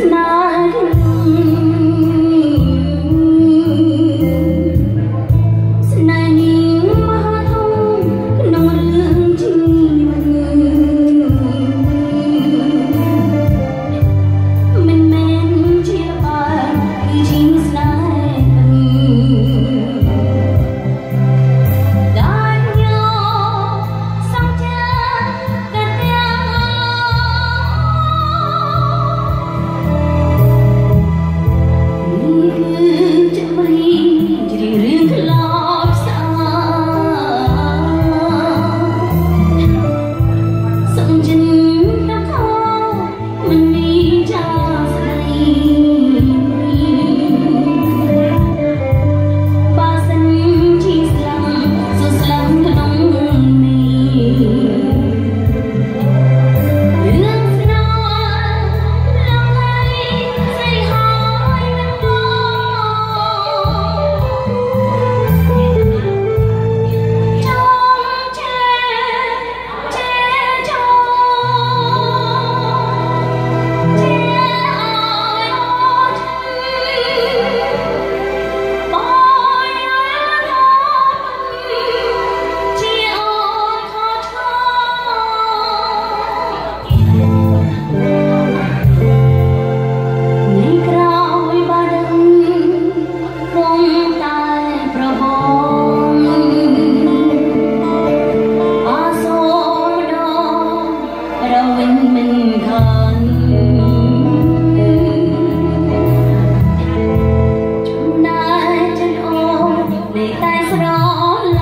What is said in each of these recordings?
not ថ្ងៃក្រោយបើដឹងគង់តែប្រវ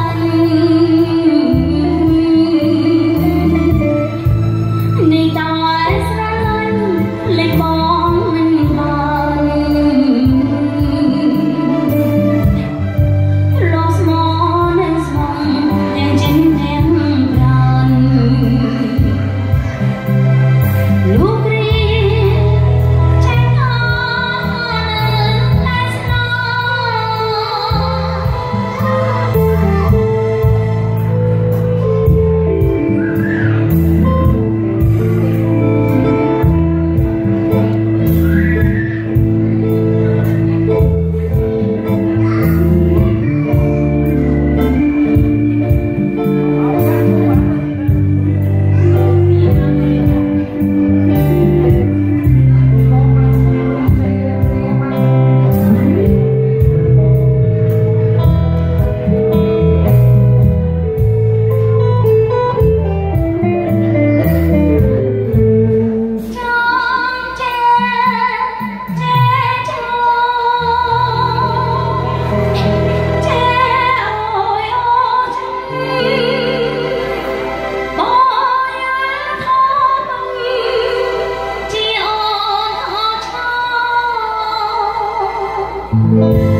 ត្តិ